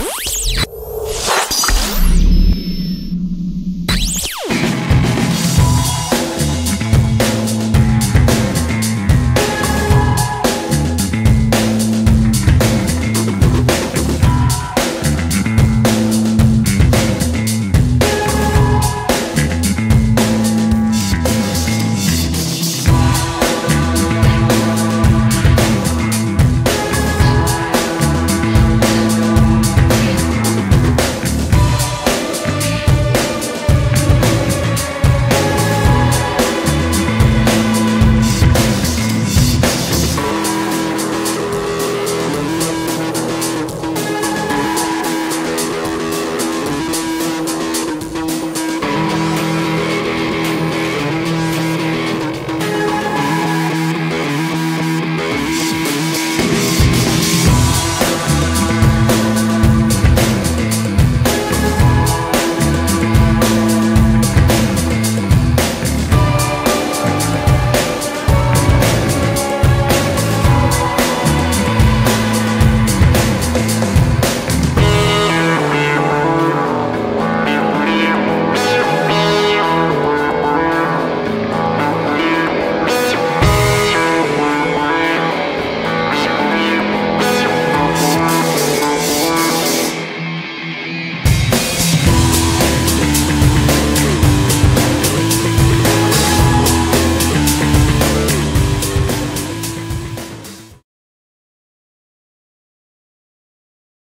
Bye.